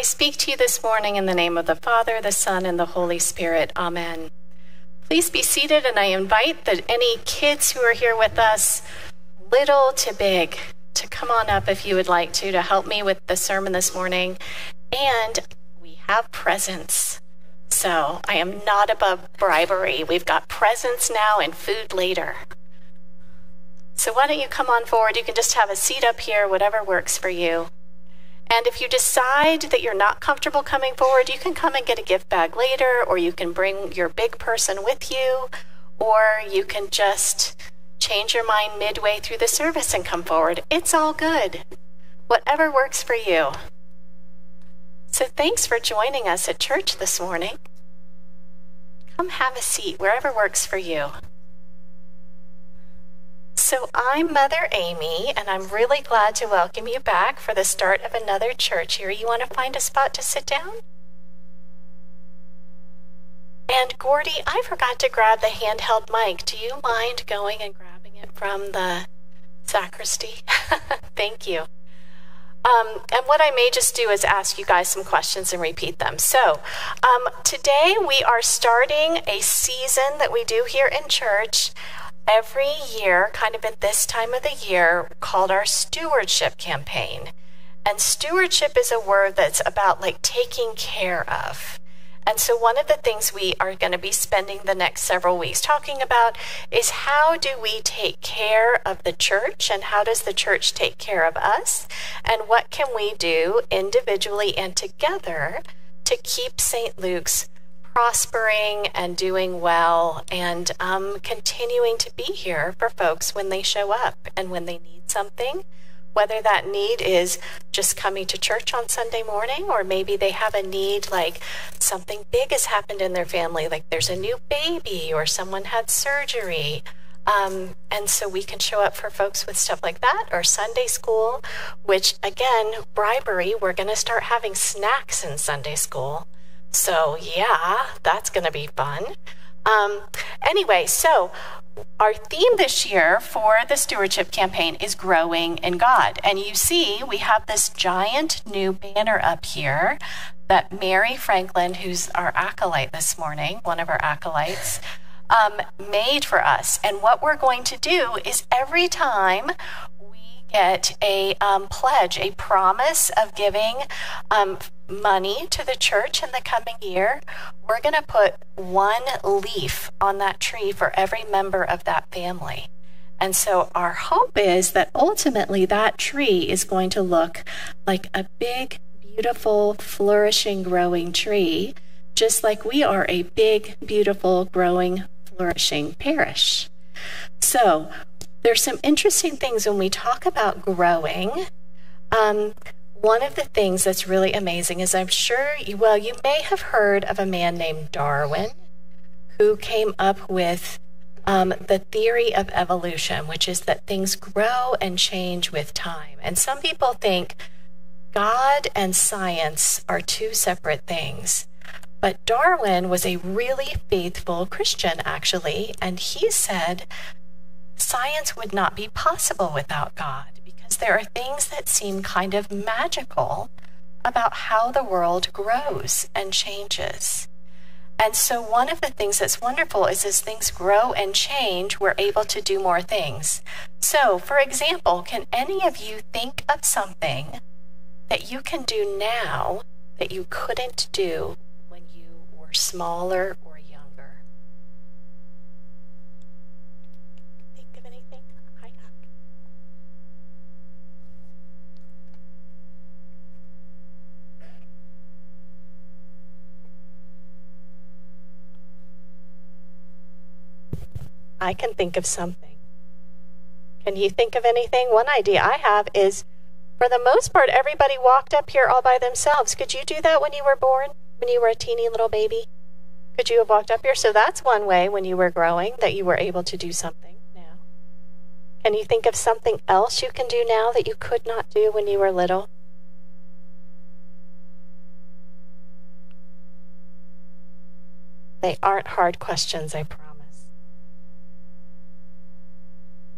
I speak to you this morning in the name of the Father, the Son, and the Holy Spirit. Amen. Please be seated, and I invite that any kids who are here with us, little to big, to come on up if you would like to, to help me with the sermon this morning. And we have presents. So I am not above bribery. We've got presents now and food later. So why don't you come on forward? You can just have a seat up here, whatever works for you. And if you decide that you're not comfortable coming forward, you can come and get a gift bag later, or you can bring your big person with you, or you can just change your mind midway through the service and come forward. It's all good. Whatever works for you. So thanks for joining us at church this morning. Come have a seat wherever works for you. So, I'm Mother Amy, and I'm really glad to welcome you back for the start of another church here. You want to find a spot to sit down? And Gordy, I forgot to grab the handheld mic. Do you mind going and grabbing it from the sacristy? Thank you. Um, and what I may just do is ask you guys some questions and repeat them. So, um, today we are starting a season that we do here in church every year, kind of at this time of the year, called our stewardship campaign. And stewardship is a word that's about like taking care of. And so, one of the things we are going to be spending the next several weeks talking about is how do we take care of the church and how does the church take care of us? And what can we do individually and together to keep St. Luke's prospering and doing well and um, continuing to be here for folks when they show up and when they need something. Whether that need is just coming to church on Sunday morning, or maybe they have a need like something big has happened in their family, like there's a new baby or someone had surgery. Um, and so we can show up for folks with stuff like that, or Sunday school, which again, bribery, we're going to start having snacks in Sunday school. So, yeah, that's going to be fun. Um, anyway, so our theme this year for the stewardship campaign is growing in God. And you see, we have this giant new banner up here that Mary Franklin, who's our acolyte this morning, one of our acolytes, um, made for us. And what we're going to do is every time get a um, pledge, a promise of giving um, money to the church in the coming year, we're going to put one leaf on that tree for every member of that family. And so our hope is that ultimately that tree is going to look like a big, beautiful, flourishing, growing tree, just like we are a big, beautiful, growing, flourishing parish. So there's some interesting things when we talk about growing. Um, one of the things that's really amazing is I'm sure, you, well, you may have heard of a man named Darwin who came up with um, the theory of evolution, which is that things grow and change with time. And some people think God and science are two separate things. But Darwin was a really faithful Christian, actually, and he said science would not be possible without God because there are things that seem kind of magical about how the world grows and changes. And so, one of the things that's wonderful is as things grow and change, we're able to do more things. So, for example, can any of you think of something that you can do now that you couldn't do when you were smaller I can think of something. Can you think of anything? One idea I have is for the most part, everybody walked up here all by themselves. Could you do that when you were born, when you were a teeny little baby? Could you have walked up here? So that's one way when you were growing that you were able to do something now. Can you think of something else you can do now that you could not do when you were little? They aren't hard questions, I promise.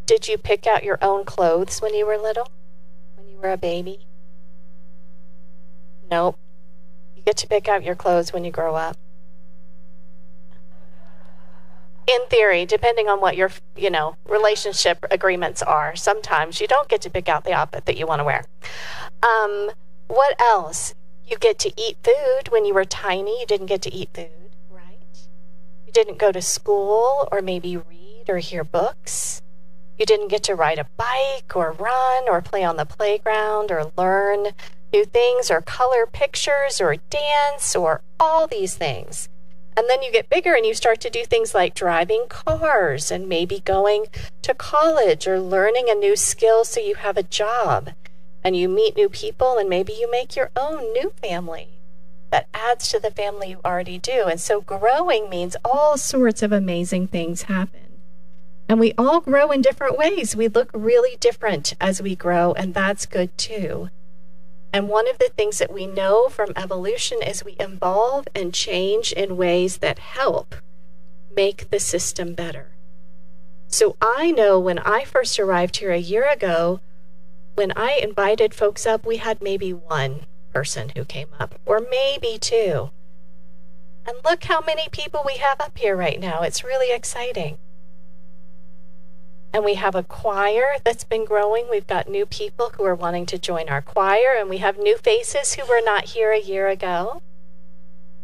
Did you pick out your own clothes when you were little? When you were a baby? Nope. You get to pick out your clothes when you grow up. In theory, depending on what your, you know, relationship agreements are, sometimes you don't get to pick out the outfit that you want to wear. Um, what else? You get to eat food. When you were tiny, you didn't get to eat food, right? You didn't go to school or maybe read or hear books. You didn't get to ride a bike or run or play on the playground or learn new things or color pictures or dance or all these things. And then you get bigger and you start to do things like driving cars and maybe going to college or learning a new skill so you have a job and you meet new people and maybe you make your own new family that adds to the family you already do. And so growing means all sorts of amazing things happen. And we all grow in different ways. We look really different as we grow, and that's good too. And one of the things that we know from evolution is we evolve and change in ways that help make the system better. So I know when I first arrived here a year ago, when I invited folks up, we had maybe one person who came up, or maybe two. And look how many people we have up here right now. It's really exciting. And we have a choir that's been growing. We've got new people who are wanting to join our choir, and we have new faces who were not here a year ago.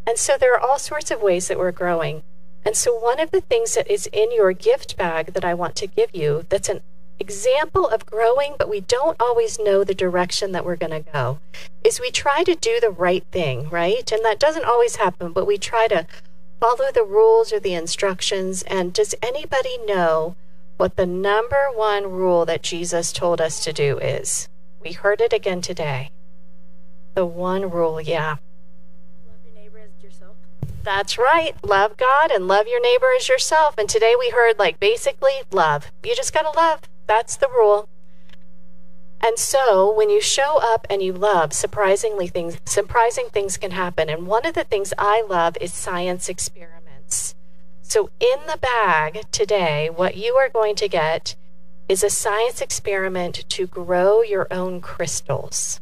And so there are all sorts of ways that we're growing. And so, one of the things that is in your gift bag that I want to give you that's an example of growing, but we don't always know the direction that we're going to go, is we try to do the right thing, right? And that doesn't always happen, but we try to follow the rules or the instructions. And does anybody know what the number one rule that Jesus told us to do is. We heard it again today. The one rule, yeah. Love your neighbor as yourself. That's right. Love God and love your neighbor as yourself. And today we heard, like, basically, love. You just got to love. That's the rule. And so when you show up and you love, surprisingly things surprising things can happen. And one of the things I love is science experiments. So, in the bag today, what you are going to get is a science experiment to grow your own crystals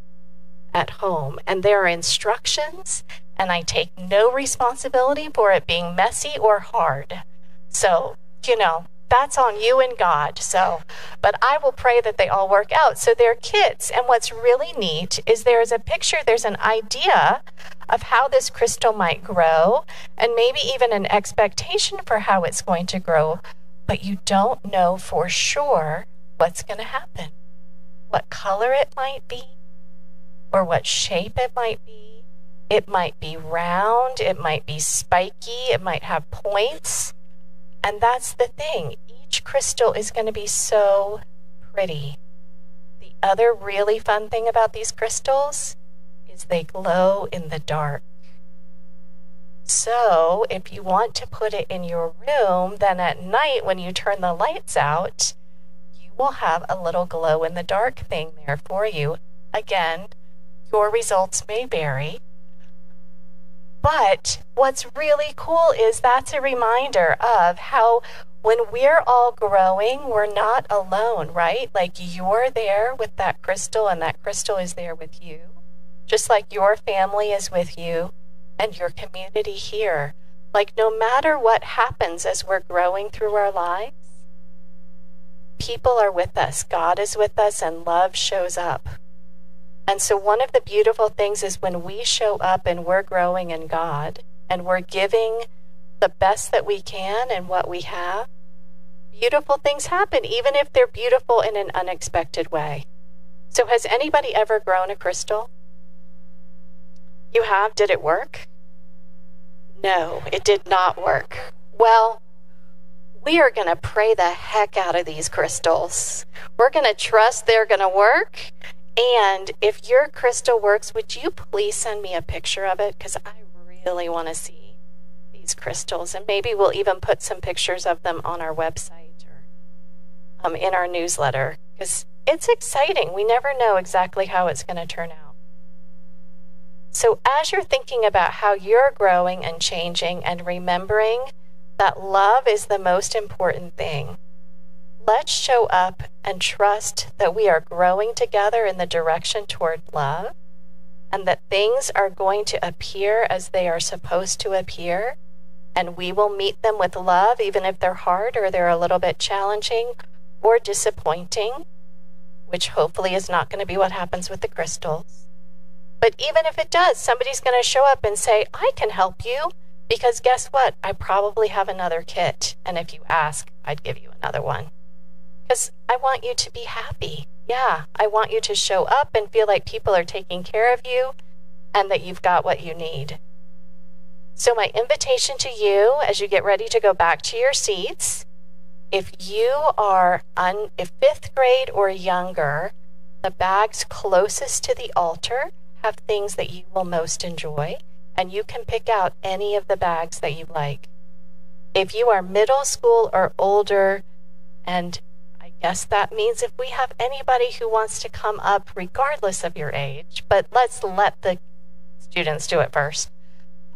at home. And there are instructions, and I take no responsibility for it being messy or hard. So, you know, that's on you and God. So, but I will pray that they all work out. So they're kits. And what's really neat is there's a picture, there's an idea of how this crystal might grow, and maybe even an expectation for how it's going to grow, but you don't know for sure what's going to happen, what color it might be, or what shape it might be. It might be round, it might be spiky, it might have points. And that's the thing. Each crystal is going to be so pretty. The other really fun thing about these crystals is they glow in the dark. So, if you want to put it in your room, then at night when you turn the lights out, you will have a little glow in the dark thing there for you. Again, your results may vary. But what's really cool is that's a reminder of how when we're all growing, we're not alone, right? Like you're there with that crystal, and that crystal is there with you just like your family is with you and your community here. Like, no matter what happens as we're growing through our lives, people are with us, God is with us, and love shows up. And so, one of the beautiful things is when we show up and we're growing in God and we're giving the best that we can and what we have, beautiful things happen, even if they're beautiful in an unexpected way. So, has anybody ever grown a crystal? You have? Did it work? No, it did not work. Well, we are going to pray the heck out of these crystals. We're going to trust they're going to work. And if your crystal works, would you please send me a picture of it? Because I really want to see these crystals. And maybe we'll even put some pictures of them on our website or um, in our newsletter because it's exciting. We never know exactly how it's going to turn out. So, as you're thinking about how you're growing and changing and remembering that love is the most important thing, let's show up and trust that we are growing together in the direction toward love. and that things are going to appear as they are supposed to appear. And we will meet them with love, even if they're hard or they're a little bit challenging or disappointing, which hopefully is not going to be what happens with the crystals. But even if it does, somebody's going to show up and say, I can help you. Because guess what? I probably have another kit. And if you ask, I'd give you another one. Because I want you to be happy. Yeah, I want you to show up and feel like people are taking care of you and that you've got what you need. So, my invitation to you as you get ready to go back to your seats if you are un, if fifth grade or younger, the bags closest to the altar have things that you will most enjoy, and you can pick out any of the bags that you like. If you are middle school or older, and I guess that means if we have anybody who wants to come up, regardless of your age, but let's let the students do it first.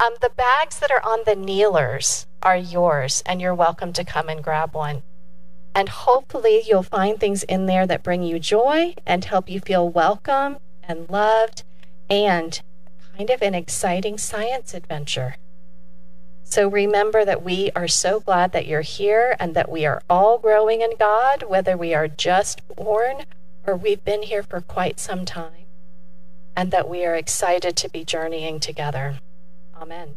Um, the bags that are on the kneelers are yours, and you're welcome to come and grab one. And hopefully, you'll find things in there that bring you joy and help you feel welcome and loved and kind of an exciting science adventure. So remember that we are so glad that you're here and that we are all growing in God, whether we are just born or we've been here for quite some time, and that we are excited to be journeying together. Amen.